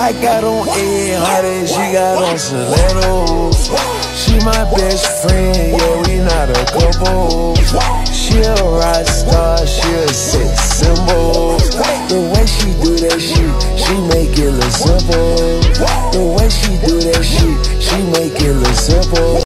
I got on 800, she got on stilettos. She my best friend, yeah, we not a couple. She a rock star, she a sex symbol. The way she do that shit, she make it look simple. The way she do that shit, she make it look simple.